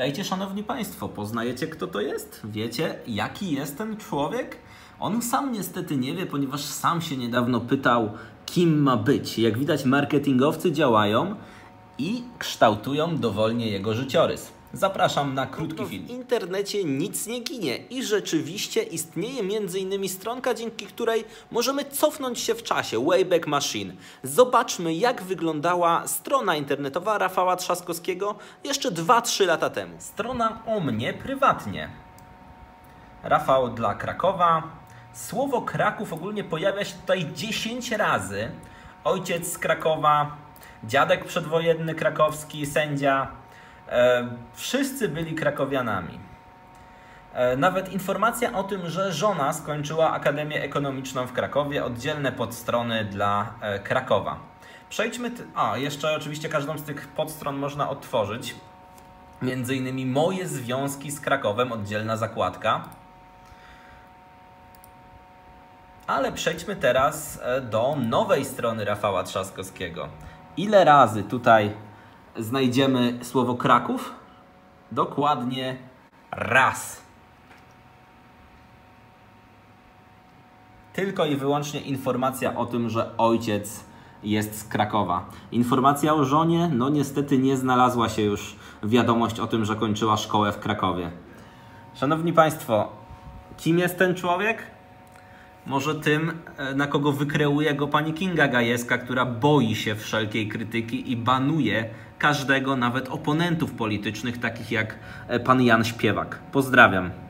Dajcie, szanowni państwo, poznajecie kto to jest? Wiecie, jaki jest ten człowiek? On sam niestety nie wie, ponieważ sam się niedawno pytał, kim ma być. Jak widać, marketingowcy działają i kształtują dowolnie jego życiorys. Zapraszam na krótki film. W internecie nic nie ginie i rzeczywiście istnieje m.in. stronka, dzięki której możemy cofnąć się w czasie, Wayback Machine. Zobaczmy, jak wyglądała strona internetowa Rafała Trzaskowskiego jeszcze 2-3 lata temu. Strona o mnie prywatnie. Rafał dla Krakowa. Słowo Kraków ogólnie pojawia się tutaj 10 razy. Ojciec z Krakowa, dziadek przedwojenny krakowski, sędzia, wszyscy byli krakowianami. E, nawet informacja o tym, że żona skończyła Akademię Ekonomiczną w Krakowie, oddzielne podstrony dla e, Krakowa. Przejdźmy. A, jeszcze oczywiście każdą z tych podstron można odtworzyć. Między innymi moje związki z Krakowem, oddzielna zakładka. Ale przejdźmy teraz do nowej strony Rafała Trzaskowskiego. Ile razy tutaj znajdziemy słowo Kraków? Dokładnie raz. Tylko i wyłącznie informacja o tym, że ojciec jest z Krakowa. Informacja o żonie, no niestety nie znalazła się już wiadomość o tym, że kończyła szkołę w Krakowie. Szanowni Państwo, kim jest ten człowiek? Może tym, e, na kogo wykreuje go pani Kinga Gajewska, która boi się wszelkiej krytyki i banuje każdego, nawet oponentów politycznych, takich jak e, pan Jan Śpiewak. Pozdrawiam.